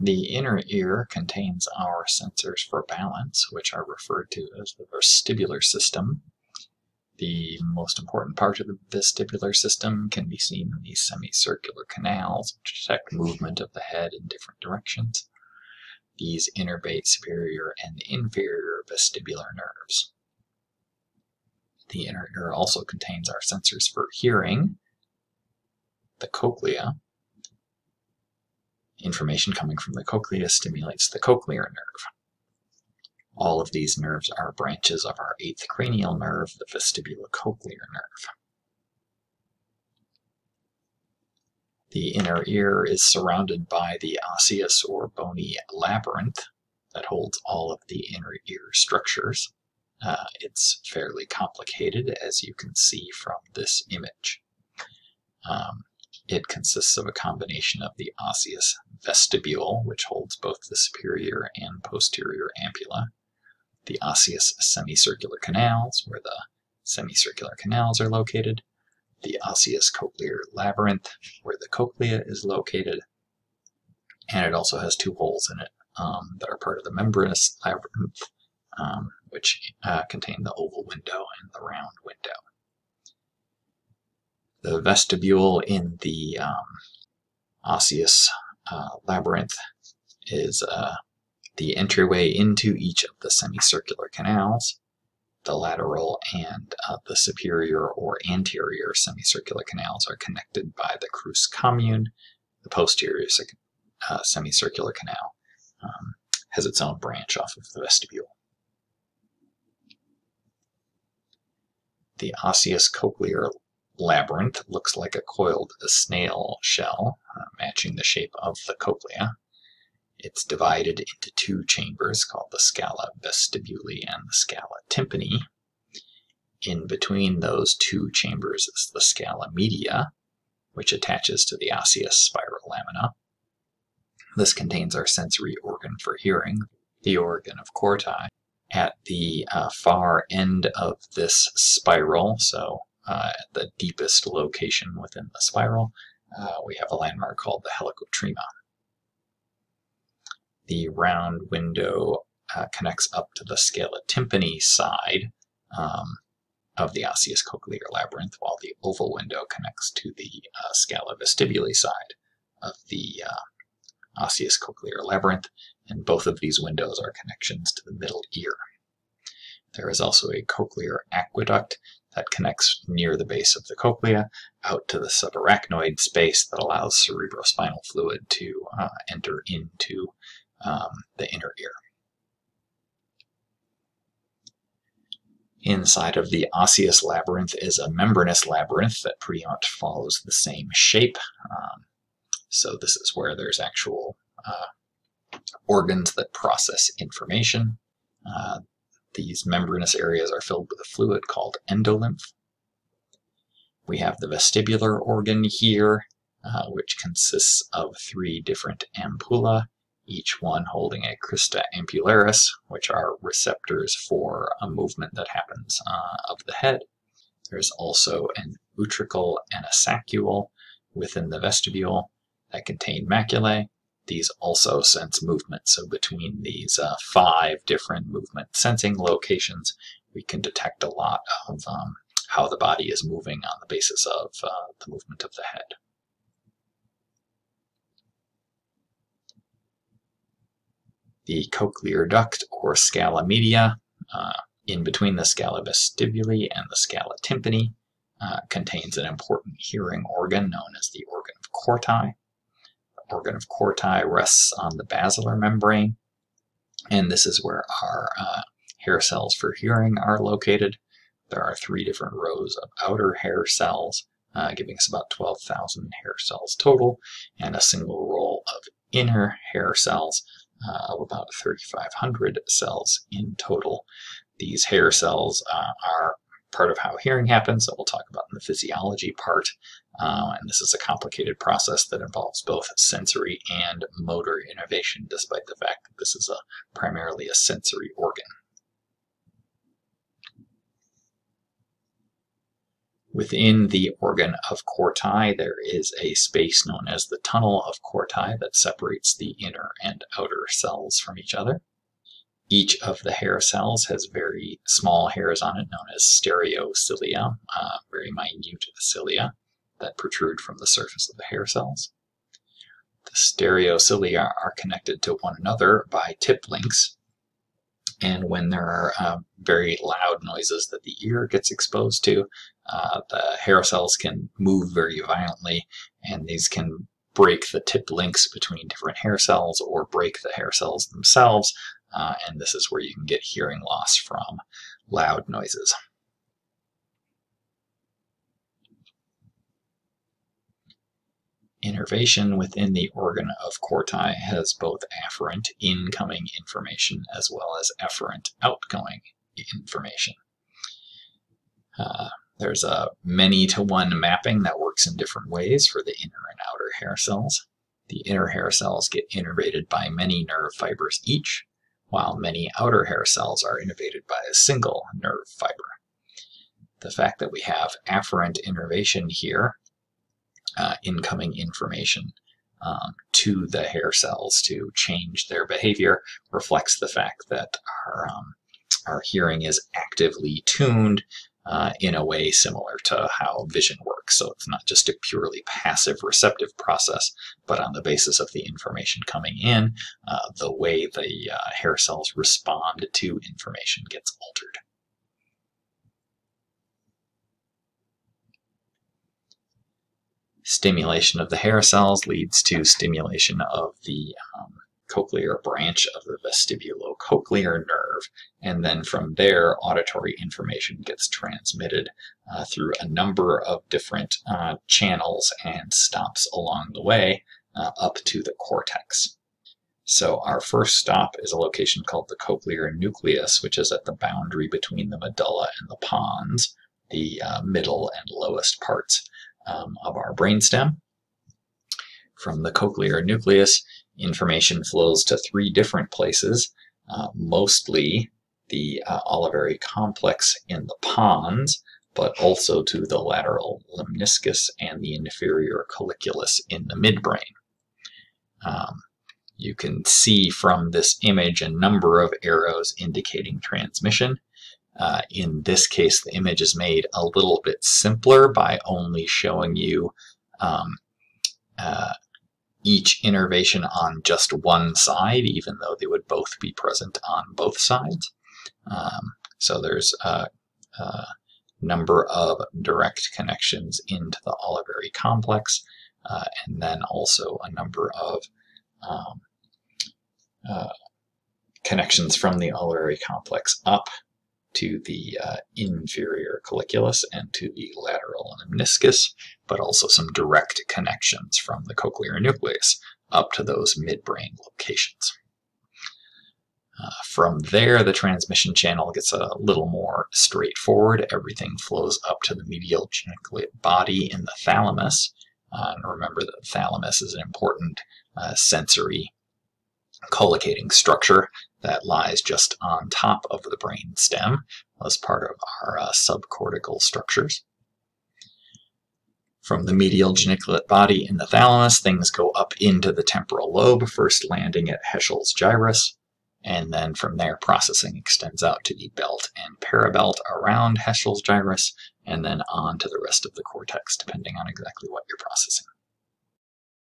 The inner ear contains our sensors for balance, which are referred to as the vestibular system. The most important part of the vestibular system can be seen in these semicircular canals, which detect movement of the head in different directions. These innervate superior and inferior vestibular nerves. The inner ear also contains our sensors for hearing, the cochlea. Information coming from the cochlea stimulates the cochlear nerve. All of these nerves are branches of our eighth cranial nerve, the vestibulocochlear nerve. The inner ear is surrounded by the osseous or bony labyrinth that holds all of the inner ear structures. Uh, it's fairly complicated, as you can see from this image. Um, it consists of a combination of the osseous vestibule, which holds both the superior and posterior ampulla, the osseous semicircular canals, where the semicircular canals are located, the osseous cochlear labyrinth, where the cochlea is located, and it also has two holes in it um, that are part of the membranous labyrinth, um, which uh, contain the oval window and the round window. The vestibule in the um, osseous uh, labyrinth is uh, the entryway into each of the semicircular canals. The lateral and uh, the superior or anterior semicircular canals are connected by the crus commune. The posterior uh, semicircular canal um, has its own branch off of the vestibule. The osseous cochlear labyrinth looks like a coiled snail shell, uh, matching the shape of the cochlea. It's divided into two chambers called the scala vestibuli and the scala tympani. In between those two chambers is the scala media, which attaches to the osseous spiral lamina. This contains our sensory organ for hearing, the organ of Corti. At the uh, far end of this spiral, so uh, at the deepest location within the spiral, uh, we have a landmark called the helicotrema the round window uh, connects up to the scala tympani side um, of the osseous cochlear labyrinth, while the oval window connects to the uh, scala vestibuli side of the uh, osseous cochlear labyrinth, and both of these windows are connections to the middle ear. There is also a cochlear aqueduct that connects near the base of the cochlea out to the subarachnoid space that allows cerebrospinal fluid to uh, enter into um, the inner ear. Inside of the osseous labyrinth is a membranous labyrinth that pretty much follows the same shape. Um, so this is where there's actual uh, organs that process information. Uh, these membranous areas are filled with a fluid called endolymph. We have the vestibular organ here, uh, which consists of three different ampulla each one holding a crista ampullaris, which are receptors for a movement that happens uh, of the head. There's also an utricle and a saccule within the vestibule that contain maculae. These also sense movement, so between these uh, five different movement sensing locations, we can detect a lot of um, how the body is moving on the basis of uh, the movement of the head. the cochlear duct or scala media uh, in between the scala vestibuli and the scala tympani uh, contains an important hearing organ known as the organ of Corti. Organ of Corti rests on the basilar membrane, and this is where our uh, hair cells for hearing are located. There are three different rows of outer hair cells, uh, giving us about 12,000 hair cells total, and a single row of inner hair cells uh, of about 3,500 cells in total. These hair cells uh, are part of how hearing happens that we'll talk about in the physiology part. Uh, and this is a complicated process that involves both sensory and motor innervation, despite the fact that this is a primarily a sensory organ. Within the organ of Corti, there is a space known as the tunnel of Corti that separates the inner and outer cells from each other. Each of the hair cells has very small hairs on it known as stereocilia, uh, very minute cilia that protrude from the surface of the hair cells. The stereocilia are connected to one another by tip links, and when there are uh, very loud noises that the ear gets exposed to, uh, the hair cells can move very violently, and these can break the tip links between different hair cells or break the hair cells themselves, uh, and this is where you can get hearing loss from loud noises. Innervation within the organ of Corti has both afferent incoming information as well as efferent outgoing information. Uh, there's a many to one mapping that works in different ways for the inner and outer hair cells. The inner hair cells get innervated by many nerve fibers each, while many outer hair cells are innervated by a single nerve fiber. The fact that we have afferent innervation here uh, incoming information um, to the hair cells to change their behavior reflects the fact that our, um, our hearing is actively tuned uh, in a way similar to how vision works. So it's not just a purely passive receptive process, but on the basis of the information coming in, uh, the way the uh, hair cells respond to information gets altered. Stimulation of the hair cells leads to stimulation of the um, cochlear branch of the vestibulocochlear nerve, and then from there, auditory information gets transmitted uh, through a number of different uh, channels and stops along the way uh, up to the cortex. So our first stop is a location called the cochlear nucleus, which is at the boundary between the medulla and the pons, the uh, middle and lowest parts um, of our brainstem. From the cochlear nucleus, information flows to three different places, uh, mostly the uh, olivary complex in the pons, but also to the lateral lemniscus and the inferior colliculus in the midbrain. Um, you can see from this image a number of arrows indicating transmission. Uh, in this case, the image is made a little bit simpler by only showing you um, uh, each innervation on just one side, even though they would both be present on both sides. Um, so there's a, a, number of direct connections into the olivary complex, uh, and then also a number of um, uh, connections from the olivary complex up to the uh, inferior colliculus and to the lateral lemniscus, but also some direct connections from the cochlear nucleus up to those midbrain locations. Uh, from there, the transmission channel gets a little more straightforward. Everything flows up to the medial geniculate body in the thalamus. Uh, and remember that the thalamus is an important uh, sensory collocating structure that lies just on top of the brain stem as part of our uh, subcortical structures. From the medial geniculate body in the thalamus, things go up into the temporal lobe, first landing at Heschl's gyrus, and then from there processing extends out to the belt and parabelt around Heschl's gyrus, and then on to the rest of the cortex, depending on exactly what you're processing.